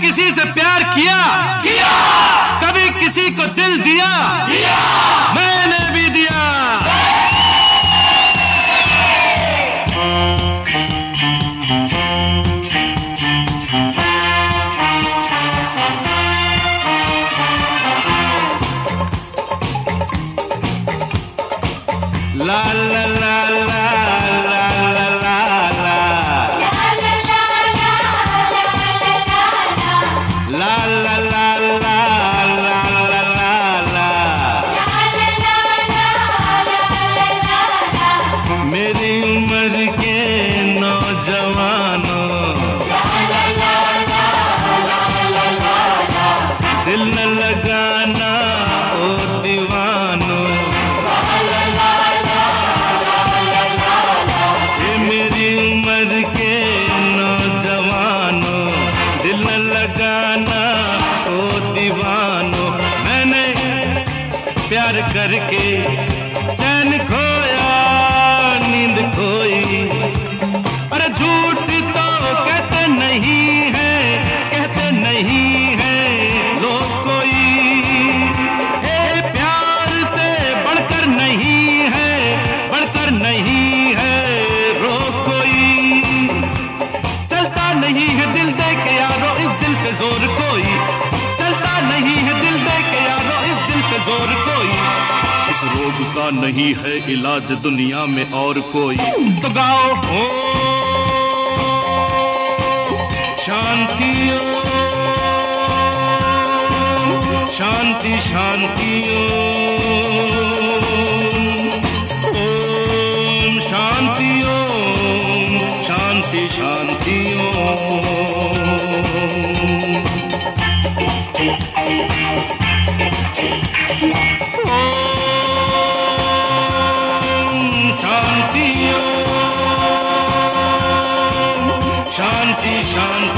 किसी से प्यार किया? किया। कभी किसी को दिल दिया? किया। मैंने भी दिया। ला ला ला ला। दिल न लगाना, ओ दीवानों। ये मेरी उम्र के नौजवानों, दिल न लगाना, ओ दीवानों। मैंने प्यार करके चैन खोया रोग का नहीं है इलाज दुनिया में और कोई। तो गाओ। हो शांति शांति शांति। Nation